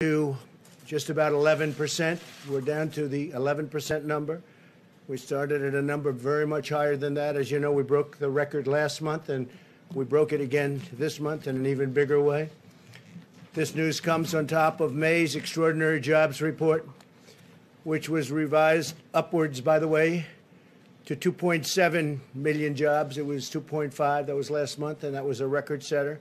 to just about 11%. We're down to the 11% number. We started at a number very much higher than that. As you know, we broke the record last month, and we broke it again this month in an even bigger way. This news comes on top of May's extraordinary jobs report, which was revised upwards, by the way, to 2.7 million jobs. It was 2.5, that was last month, and that was a record setter.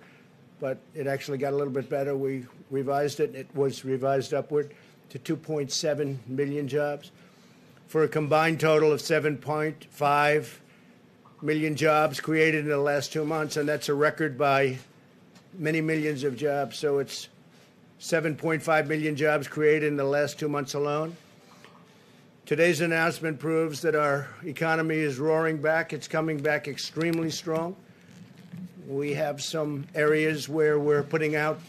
But it actually got a little bit better. We revised it, and it was revised upward to 2.7 million jobs for a combined total of 7.5 million jobs created in the last two months, and that's a record by many millions of jobs. So it's 7.5 million jobs created in the last two months alone. Today's announcement proves that our economy is roaring back. It's coming back extremely strong. We have some areas where we're putting out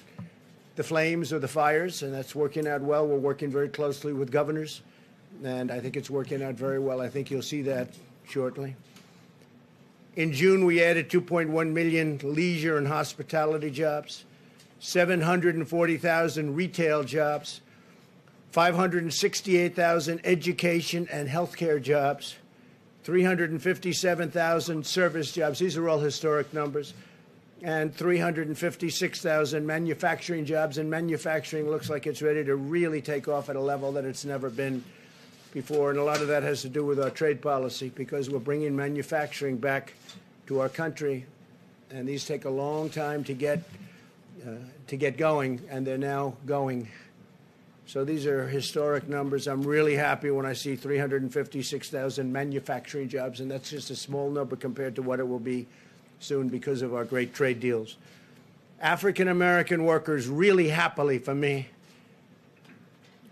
the flames or the fires, and that's working out well. We're working very closely with governors, and I think it's working out very well. I think you'll see that shortly. In June, we added 2.1 million leisure and hospitality jobs, 740,000 retail jobs, 568,000 education and healthcare jobs, 357,000 service jobs. These are all historic numbers and 356,000 manufacturing jobs. And manufacturing looks like it's ready to really take off at a level that it's never been before. And a lot of that has to do with our trade policy because we're bringing manufacturing back to our country. And these take a long time to get, uh, to get going, and they're now going. So these are historic numbers. I'm really happy when I see 356,000 manufacturing jobs, and that's just a small number compared to what it will be soon because of our great trade deals. African American workers, really happily for me,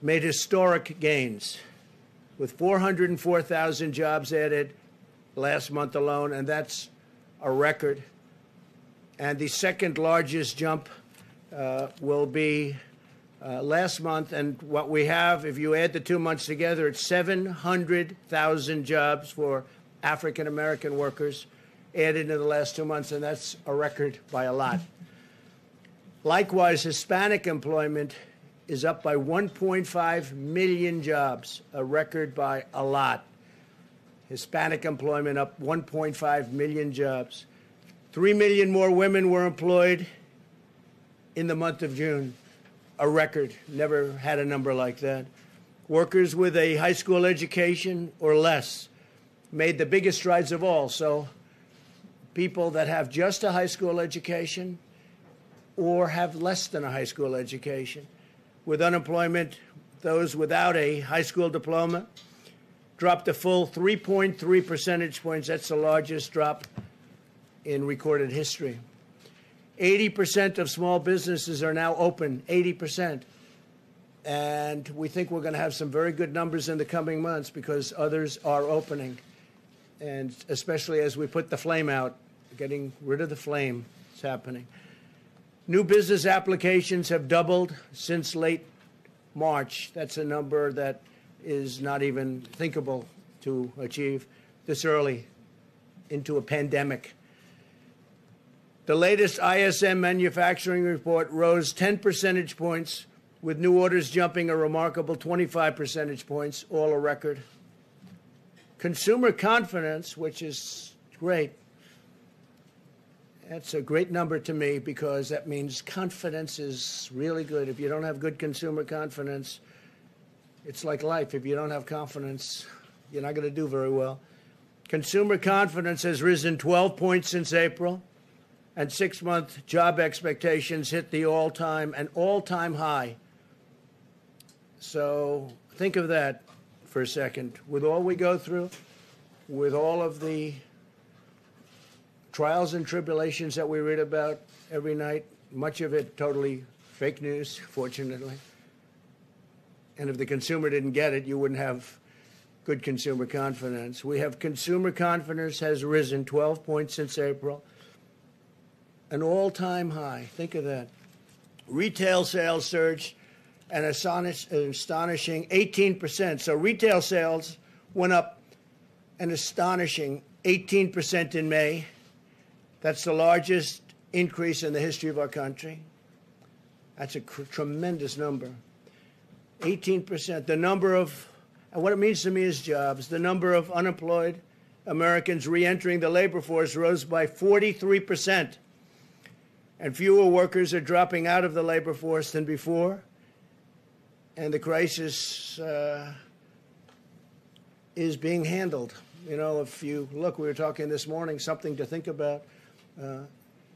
made historic gains with 404,000 jobs added last month alone, and that's a record. And the second largest jump uh, will be uh, last month. And what we have, if you add the two months together, it's 700,000 jobs for African American workers added in the last two months, and that's a record by a lot. Likewise, Hispanic employment is up by 1.5 million jobs, a record by a lot. Hispanic employment up 1.5 million jobs. Three million more women were employed in the month of June, a record. Never had a number like that. Workers with a high school education or less made the biggest strides of all. So people that have just a high school education or have less than a high school education. With unemployment, those without a high school diploma dropped a full 3.3 percentage points. That's the largest drop in recorded history. 80% of small businesses are now open, 80%. And we think we're going to have some very good numbers in the coming months because others are opening. And especially as we put the flame out getting rid of the flame. It's happening. New business applications have doubled since late March. That's a number that is not even thinkable to achieve this early into a pandemic. The latest ISM manufacturing report rose 10 percentage points, with new orders jumping a remarkable 25 percentage points, all a record. Consumer confidence, which is great, that's a great number to me because that means confidence is really good. If you don't have good consumer confidence, it's like life. If you don't have confidence, you're not going to do very well. Consumer confidence has risen 12 points since April, and six month job expectations hit the all time and all time high. So think of that for a second. With all we go through, with all of the trials and tribulations that we read about every night, much of it totally fake news, fortunately. And if the consumer didn't get it, you wouldn't have good consumer confidence. We have consumer confidence has risen 12 points since April, an all time high. Think of that. Retail sales surged an astonishing 18%. So retail sales went up an astonishing 18% in May. That's the largest increase in the history of our country. That's a tremendous number. 18%. The number of, and what it means to me is jobs, the number of unemployed Americans re entering the labor force rose by 43%. And fewer workers are dropping out of the labor force than before. And the crisis uh, is being handled. You know, if you look, we were talking this morning, something to think about. Uh,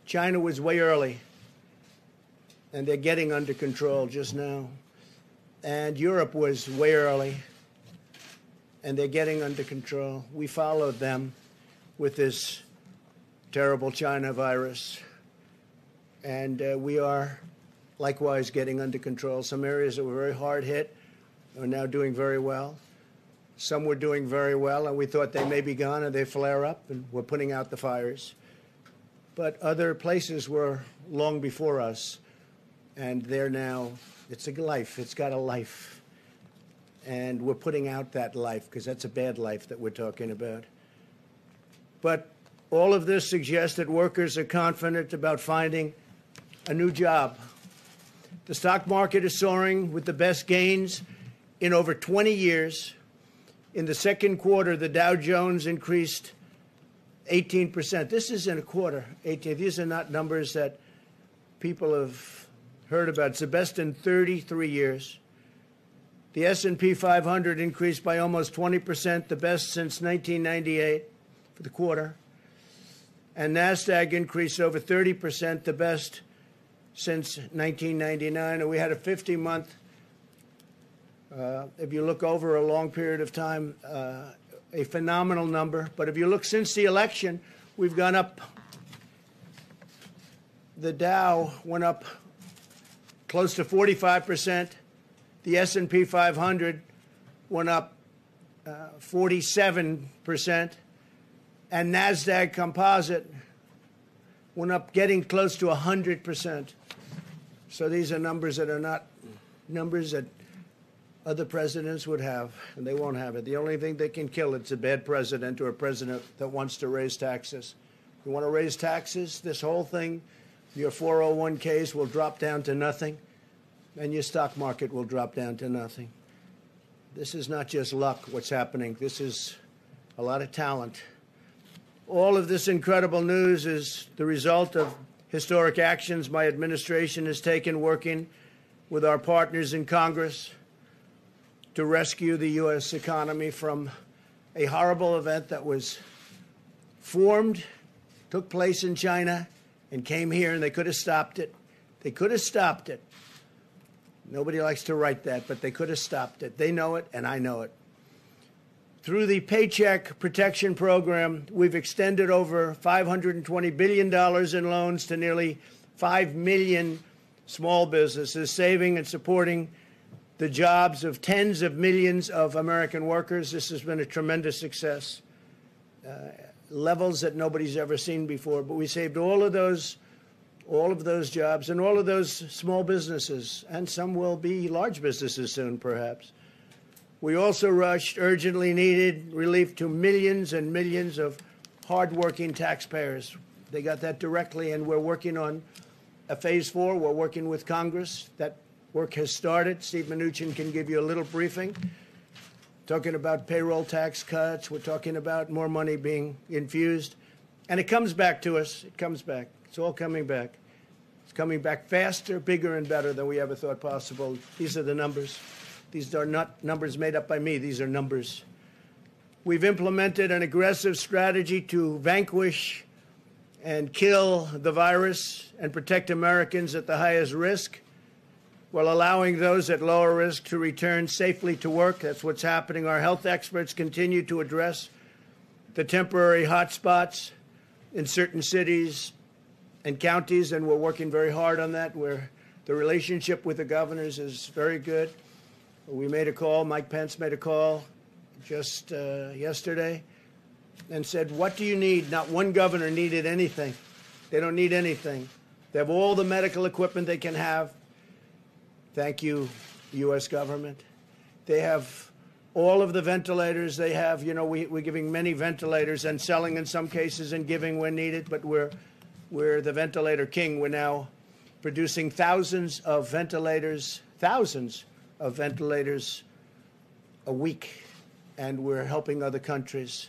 China was way early, and they're getting under control just now. And Europe was way early, and they're getting under control. We followed them with this terrible China virus, and uh, we are likewise getting under control. Some areas that were very hard hit are now doing very well. Some were doing very well, and we thought they may be gone, and they flare up, and we're putting out the fires. But other places were long before us, and they're now, it's a life, it's got a life. And we're putting out that life, because that's a bad life that we're talking about. But all of this suggests that workers are confident about finding a new job. The stock market is soaring with the best gains in over 20 years. In the second quarter, the Dow Jones increased 18%. This is in a quarter. 18. These are not numbers that people have heard about. It's the best in 33 years. The S&P 500 increased by almost 20%, the best since 1998 for the quarter. And Nasdaq increased over 30%, the best since 1999. And we had a 50-month uh, if you look over a long period of time, uh, a phenomenal number. But if you look since the election, we've gone up. The Dow went up close to 45 percent. The S&P 500 went up uh, 47 percent, and Nasdaq Composite went up, getting close to 100 percent. So these are numbers that are not numbers that other presidents would have, and they won't have it. The only thing they can kill it's a bad president or a president that wants to raise taxes. You want to raise taxes? This whole thing, your 401ks will drop down to nothing, and your stock market will drop down to nothing. This is not just luck, what's happening. This is a lot of talent. All of this incredible news is the result of historic actions my administration has taken working with our partners in Congress to rescue the U.S. economy from a horrible event that was formed, took place in China, and came here, and they could have stopped it. They could have stopped it. Nobody likes to write that, but they could have stopped it. They know it, and I know it. Through the Paycheck Protection Program, we've extended over $520 billion in loans to nearly 5 million small businesses, saving and supporting the jobs of tens of millions of American workers. This has been a tremendous success. Uh, levels that nobody's ever seen before. But we saved all of those, all of those jobs and all of those small businesses, and some will be large businesses soon, perhaps. We also rushed urgently needed relief to millions and millions of hardworking taxpayers. They got that directly, and we're working on a phase four. We're working with Congress. That Work has started. Steve Mnuchin can give you a little briefing. Talking about payroll tax cuts. We're talking about more money being infused. And it comes back to us. It comes back. It's all coming back. It's coming back faster, bigger, and better than we ever thought possible. These are the numbers. These are not numbers made up by me. These are numbers. We've implemented an aggressive strategy to vanquish and kill the virus and protect Americans at the highest risk while allowing those at lower risk to return safely to work. That's what's happening. Our health experts continue to address the temporary hotspots in certain cities and counties, and we're working very hard on that. Where the relationship with the governors is very good. We made a call. Mike Pence made a call just uh, yesterday and said, "What do you need?" Not one governor needed anything. They don't need anything. They have all the medical equipment they can have. Thank you, U.S. government. They have all of the ventilators they have. You know, we, we're giving many ventilators and selling in some cases and giving when needed, but we're, we're the ventilator king. We're now producing thousands of ventilators, thousands of ventilators a week, and we're helping other countries.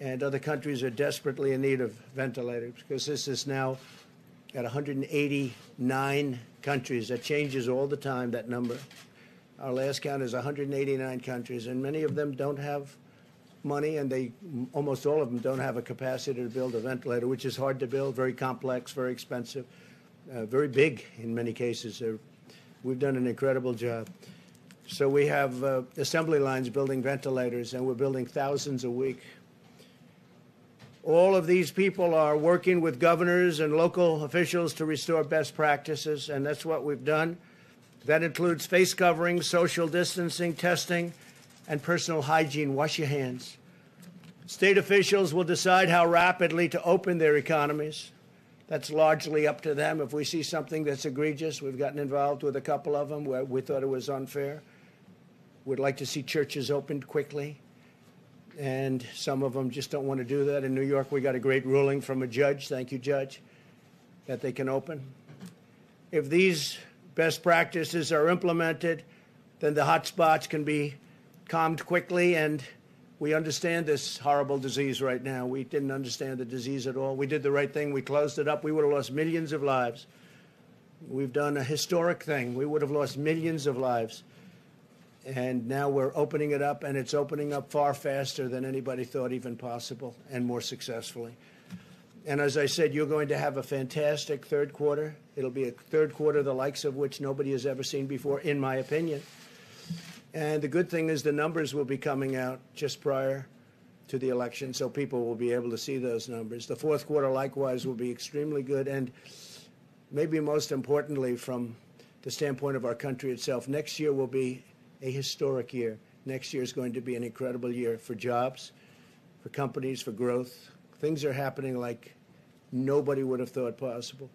And other countries are desperately in need of ventilators because this is now at 189 countries. That changes all the time, that number. Our last count is 189 countries, and many of them don't have money, and they almost all of them don't have a capacity to build a ventilator, which is hard to build, very complex, very expensive, uh, very big in many cases. Uh, we've done an incredible job. So we have uh, assembly lines building ventilators, and we're building thousands a week. All of these people are working with governors and local officials to restore best practices, and that's what we've done. That includes face coverings, social distancing, testing, and personal hygiene. Wash your hands. State officials will decide how rapidly to open their economies. That's largely up to them. If we see something that's egregious, we've gotten involved with a couple of them where we thought it was unfair. We'd like to see churches opened quickly, and some of them just don't want to do that. In New York, we got a great ruling from a judge, thank you, Judge, that they can open. If these best practices are implemented, then the hot spots can be calmed quickly, and we understand this horrible disease right now. We didn't understand the disease at all. We did the right thing. We closed it up. We would have lost millions of lives. We've done a historic thing. We would have lost millions of lives and now we're opening it up, and it's opening up far faster than anybody thought even possible, and more successfully. And as I said, you're going to have a fantastic third quarter. It'll be a third quarter the likes of which nobody has ever seen before, in my opinion. And the good thing is the numbers will be coming out just prior to the election, so people will be able to see those numbers. The fourth quarter, likewise, will be extremely good, and maybe most importantly, from the standpoint of our country itself, next year will be a historic year. Next year is going to be an incredible year for jobs, for companies, for growth. Things are happening like nobody would have thought possible.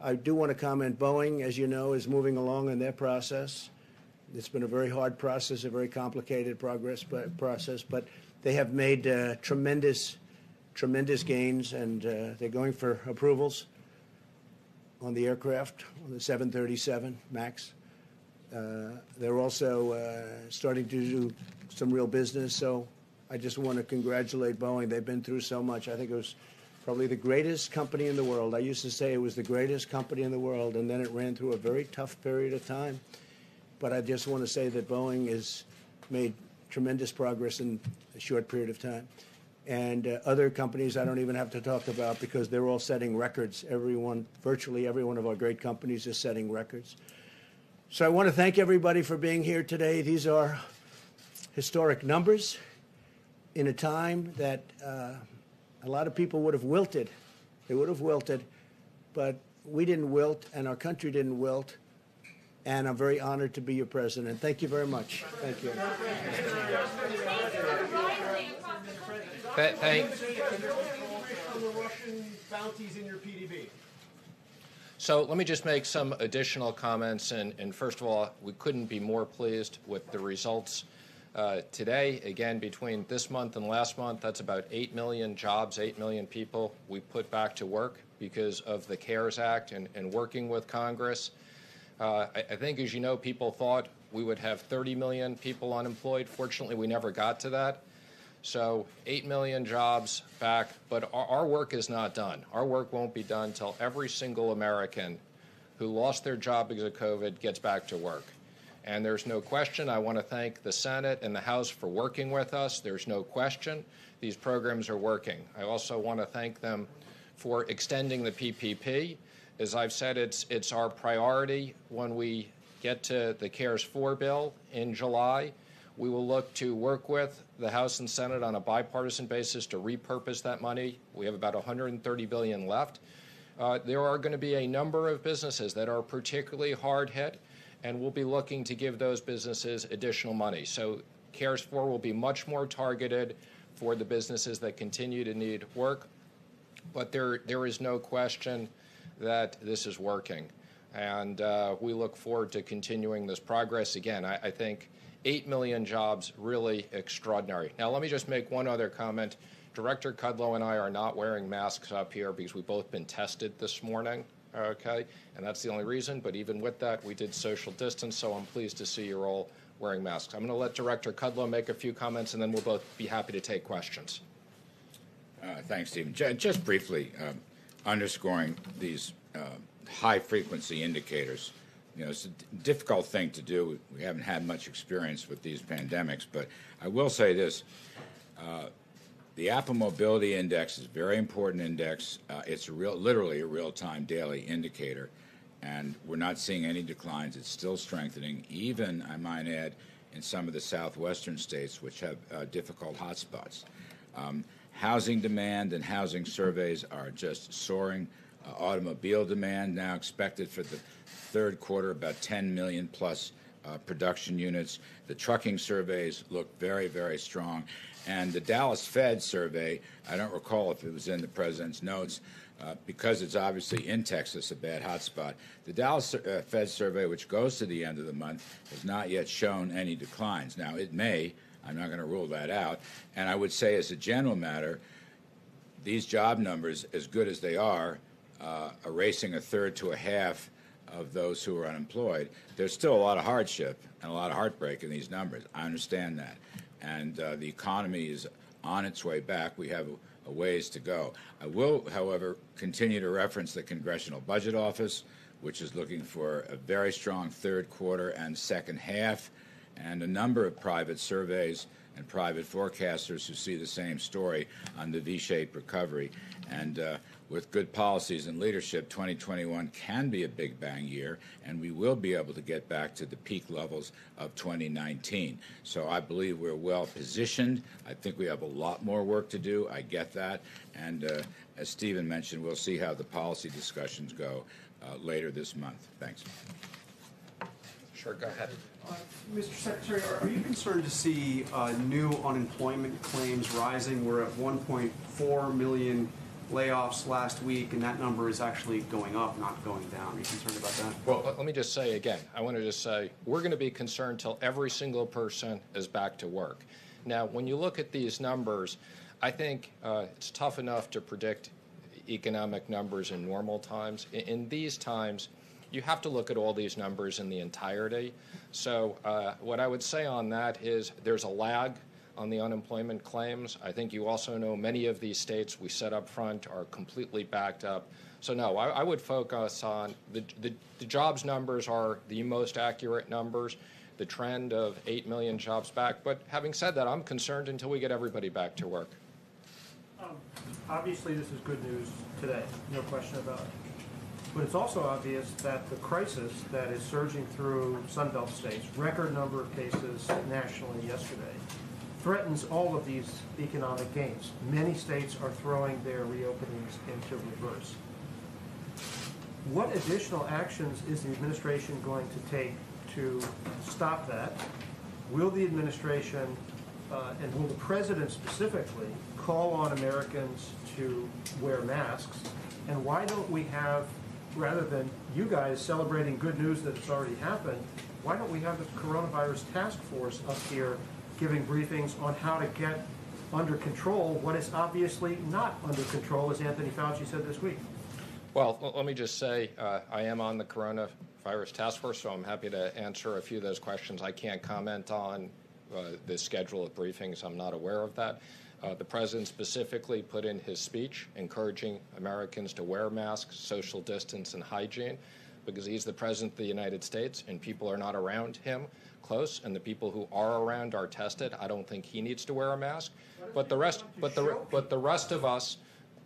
I do want to comment Boeing, as you know, is moving along in their process. It's been a very hard process, a very complicated progress but, process, but they have made uh, tremendous, tremendous gains, and uh, they're going for approvals on the aircraft, on the 737 MAX. Uh, they're also uh, starting to do some real business. So I just want to congratulate Boeing. They've been through so much. I think it was probably the greatest company in the world. I used to say it was the greatest company in the world, and then it ran through a very tough period of time. But I just want to say that Boeing has made tremendous progress in a short period of time. And uh, other companies I don't even have to talk about because they're all setting records. Everyone, virtually every one of our great companies is setting records. So I want to thank everybody for being here today. These are historic numbers in a time that uh, a lot of people would have wilted. They would have wilted, but we didn't wilt, and our country didn't wilt. And I'm very honored to be your president. Thank you very much. Thank you. Thank. bounties in your PDB. So let me just make some additional comments. And, and first of all, we couldn't be more pleased with the results uh, today. Again, between this month and last month, that's about 8 million jobs, 8 million people we put back to work because of the CARES Act and, and working with Congress. Uh, I, I think, as you know, people thought we would have 30 million people unemployed. Fortunately, we never got to that. So 8 million jobs back, but our, our, work is not done. Our work won't be done until every single American who lost their job because of COVID gets back to work. And there's no question, I want to thank the Senate and the House for working with us. There's no question these programs are working. I also want to thank them for extending the PPP. As I've said, it's, it's our priority when we get to the CARES 4 bill in July we will look to work with the House and Senate on a bipartisan basis to repurpose that money. We have about 130 billion left. Uh, there are going to be a number of businesses that are particularly hard hit, and we'll be looking to give those businesses additional money. So CARES 4 will be much more targeted for the businesses that continue to need work. But there, there is no question that this is working. And uh, we look forward to continuing this progress. Again, I, I think 8 million jobs, really extraordinary. Now, let me just make one other comment. Director Kudlow and I are not wearing masks up here because we've both been tested this morning, okay? And that's the only reason. But even with that, we did social distance, so I'm pleased to see you're all wearing masks. I'm going to let Director Kudlow make a few comments, and then we'll both be happy to take questions. Uh, Thanks, Stephen. Ju- Just briefly, um, underscoring these uh, high-frequency indicators. You know, it's a difficult thing to do. We haven't had much experience with these pandemics, but I will say this. uh, The Apple Mobility Index is a very important index. Uh, It's a real, literally a real-time daily indicator, and we're not seeing any declines. It's still strengthening, even, I might add, in some of the southwestern states, which have uh, difficult hotspots. Um, housing demand and housing surveys are just soaring. Uh, automobile demand now expected for the third quarter about 10 million plus uh, production units. The trucking surveys look very, very strong. And the Dallas Fed survey, I don't recall if it was in the president's notes, uh, because it's obviously in Texas, a bad hotspot. The Dallas uh, Fed survey, which goes to the end of the month, has not yet shown any declines. Now, it may. I'm not going to rule that out. And I would say, as a general matter, these job numbers, as good as they are, uh, erasing a third to a half of those who are unemployed, there's still a lot of hardship and a lot of heartbreak in these numbers. I understand that. And uh, the economy is on its way back. We have a, ways to go. I will, however, continue to reference the Congressional Budget Office, which is looking for a very strong third quarter and second half, and a number of private surveys and private forecasters who see the same story on the V-shaped recovery. And uh, with good policies and leadership, 2021 can be a big bang year, and we will be able to get back to the peak levels of 2019. So I believe we're well positioned. I think we have a lot more work to do. I get that. And uh, as Stephen mentioned, we'll see how the policy discussions go uh, later this month. Thanks. Sure, go ahead. Mr. Secretary, are are you concerned to see uh, new unemployment claims rising? We're at 1.4 million layoffs last week, and that number is actually going up, not going down. Are you concerned about that? Well, let- me just say again, I want to just say, we're going to be concerned till every single person is back to work. Now, when you look at these numbers, I think uh, it's tough enough to predict economic numbers in normal times. In, in these times, you have to look at all these numbers in the entirety. So, uh, what I would say on that is there's a lag on the unemployment claims. I think you also know many of these states we set up front are completely backed up. So, no, I, I would focus on the, the, the jobs numbers are the most accurate numbers, the trend of 8 million jobs back. But having said that, I'm concerned until we get everybody back to work. Um, obviously, this is good news today, no question about it. But it's also obvious that the crisis that is surging through Sunbelt states, record number of cases nationally yesterday, threatens all of these economic gains. Many states are throwing their reopenings into reverse. What additional actions is the administration going to take to stop that? Will the administration, uh, and will the president specifically, call on Americans to wear masks? And why don't we have, rather than you guys celebrating good news that it's already happened, why don't we have the coronavirus task force up here giving briefings on how to get under control what is obviously not under control, as Anthony Fauci said this week? Well, let me just say, uh, I am on the coronavirus task force, so I'm happy to answer a few of those questions. I can't comment on uh, the schedule of briefings. I'm not aware of that. Uh, the president specifically put in his speech encouraging Americans to wear masks, social distance, and hygiene because he's the president of the United States and people are not around him close and the people who are around are tested. I don't think he needs to wear a mask. But the rest but the but the rest of us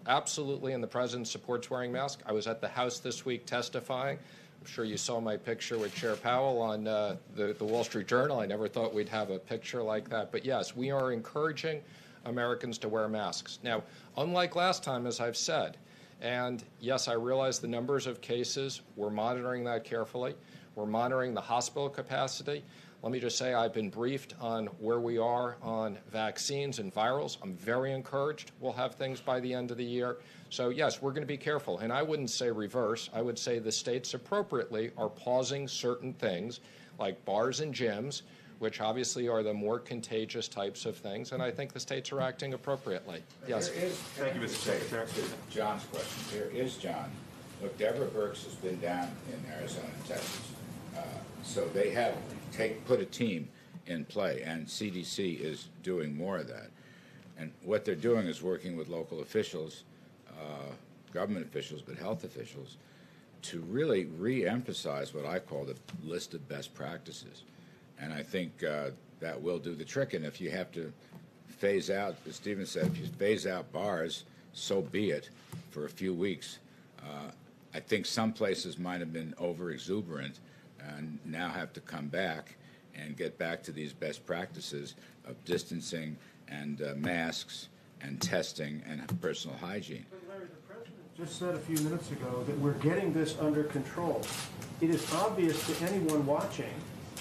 absolutely and the president supports wearing masks. I was at the House this week testifying. I'm sure you saw my picture with Chair Powell on uh, the, the Wall Street Journal. I never thought we'd have a picture like that. But yes, we are encouraging Americans to wear masks. Now, unlike last time, as I've said, and yes, I realize the numbers of cases, we're monitoring that carefully. We're monitoring the hospital capacity. Let me just say I've been briefed on where we are on vaccines and virals. I'm very encouraged. We'll have things by the end of the year. So, yes, we're going to be careful. And I wouldn't say reverse. I would say the states appropriately are pausing certain things like bars and gyms, which obviously are the more contagious types of things. And I think the states are acting appropriately. Yes. There is, Thank you, Mr. Secretary. John's question. Here is John. Look, Deborah Birx has been down in Arizona and Texas. Uh, so they have take, put a team in play, and CDC is doing more of that. And what they're doing is working with local officials, uh, government officials, but health officials, to really re-emphasize what I call the list of best practices. And I think uh, that will do the trick. And if you have to phase out, as Stephen said, if you phase out bars, so be it for a few weeks. Uh, I think some places might have been over exuberant and now have to come back and get back to these best practices of distancing and uh, masks and testing and personal hygiene. But Larry, the president just said a few minutes ago that we're getting this under control. It is obvious to anyone watching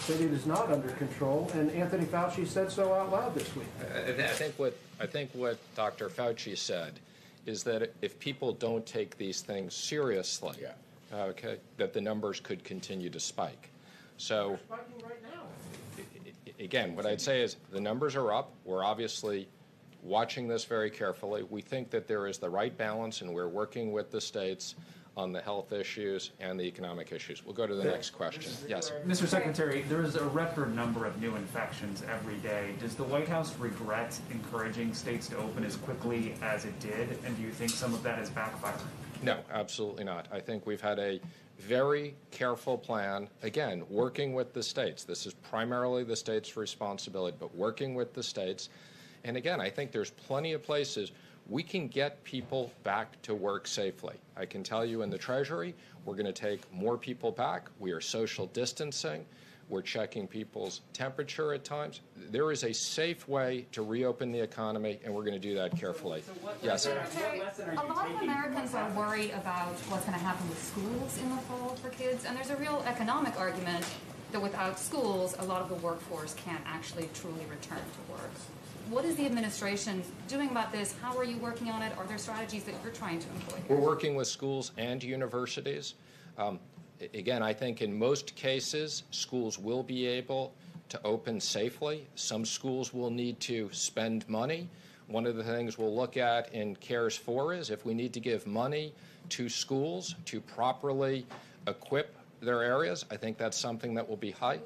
that it is not under control, and Anthony Fauci said so out loud this week. I I think what I think what Dr. Fauci said is that if people don't take these things seriously, Yeah. okay, that the numbers could continue to spike. So Spiking right now. again, what I'd say is the numbers are up. We're obviously watching this very carefully. We think that there is the right balance, and we're working with the states on the health issues and the economic issues. We'll go to the next question. Yes. Mr. Secretary, there is a record number of new infections every day. Does the White House regret encouraging states to open as quickly as it did? And do you think some of that is backfiring? No, absolutely not. I think we've had a very careful plan, again, working with the states. This is primarily the states' responsibility, but working with the states. And again, I think there's plenty of places we can get people back to work safely. I can tell you in the Treasury, we're going to take more people back. We are social distancing. We're checking people's temperature at times. There is a safe way to reopen the economy, and we're going to do that carefully. Yes. Secretary, a lot of Americans are worried about what's going to happen with schools in the fall for kids, and there's a real economic argument that without schools, a lot of the workforce can't actually truly return to work. What is the administration doing about this? How are you working on it? Are there strategies that you're trying to employ? We're working with schools and universities. Um, again, I think in most cases, schools will be able to open safely. Some schools will need to spend money. One of the things we'll look at in CARES 4 is if we need to give money to schools to properly equip their areas, I think that's something that will be high.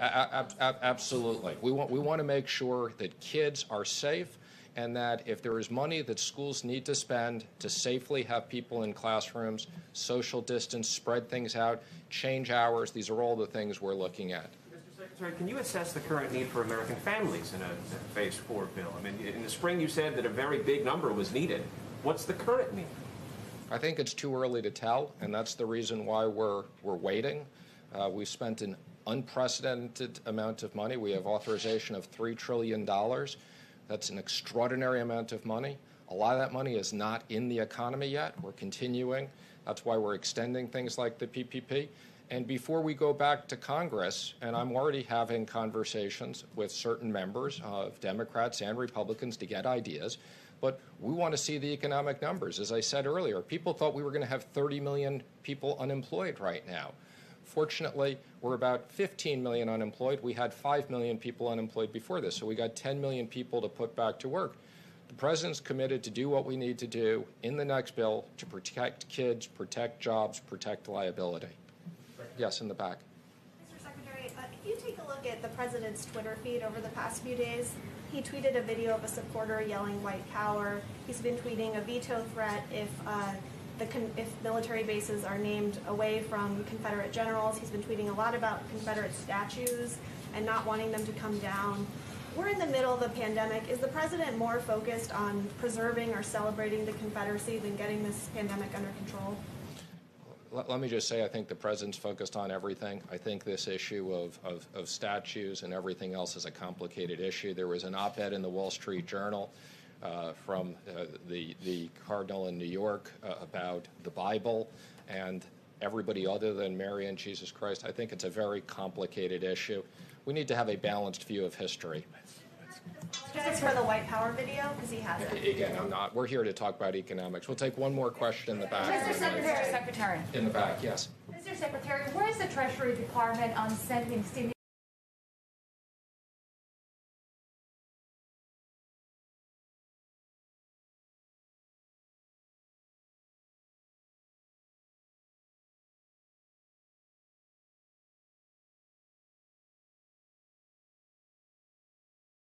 Absolutely. We want, we want to make sure that kids are safe and that if there is money that schools need to spend to safely have people in classrooms, social distance, spread things out, change hours, these are all the things we're looking at. Mr. Secretary, can you assess the current need for American families in a Phase 4 bill? I mean, in the spring you said that a very big number was needed. What's the current need? I think it's too early to tell, and that's the reason why we're, we're waiting. Uh, we've spent an unprecedented amount of money. We have authorization of $3 trillion. That's an extraordinary amount of money. A lot of that money is not in the economy yet. We're continuing. That's why we're extending things like the PPP. And before we go back to Congress, and I'm already having conversations with certain members of Democrats and Republicans to get ideas, but we want to see the economic numbers. As I said earlier, people thought we were going to have 30 million people unemployed right now. Fortunately, we're about 15 million unemployed. We had 5 million people unemployed before this, so we got 10 million people to put back to work. The president's committed to do what we need to do in the next bill to protect kids, protect jobs, protect liability. Yes, in the back. Mr. Secretary, uh, can you take a look at the president's Twitter feed over the past few days? He tweeted a video of a supporter yelling "White Power." He's been tweeting a veto threat if uh, the if military bases are named away from Confederate generals. He's been tweeting a lot about Confederate statues and not wanting them to come down. We're in the middle of a pandemic. Is the president more focused on preserving or celebrating the Confederacy than getting this pandemic under control? Let, me just say, I think the president's focused on everything. I think this issue of, of, of statues and everything else is a complicated issue. There was an op ed in the Wall Street Journal from uh, the, the cardinal in New York uh, about the Bible and everybody other than Mary and Jesus Christ. I think it's a very complicated issue. We need to have a balanced view of history. Just for the White Power video, because he has it. Again, I'm not. We're here to talk about economics. We'll take one more question in the back. Mr. Secretary. Secretary. In the back, yes. Mr. Secretary, where is the Treasury Department on sending stimulus